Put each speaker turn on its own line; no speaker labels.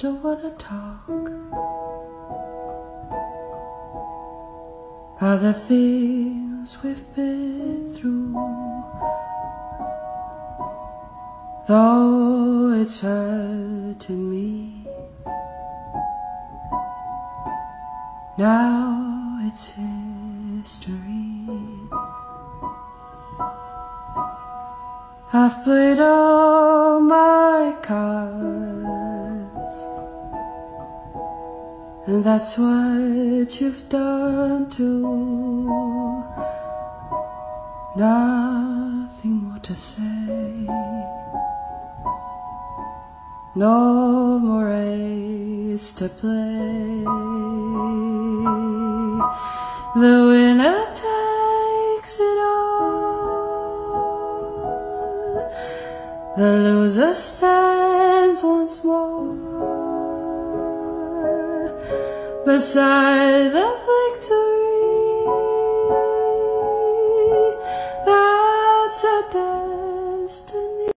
don't wanna talk about the things we've been through. Though it's hurting me, now it's history. I've played all my cards, and that's what you've done too. Nothing more to say, no more race to play. The winner takes it all. The loser stands beside the victory. That's our destiny.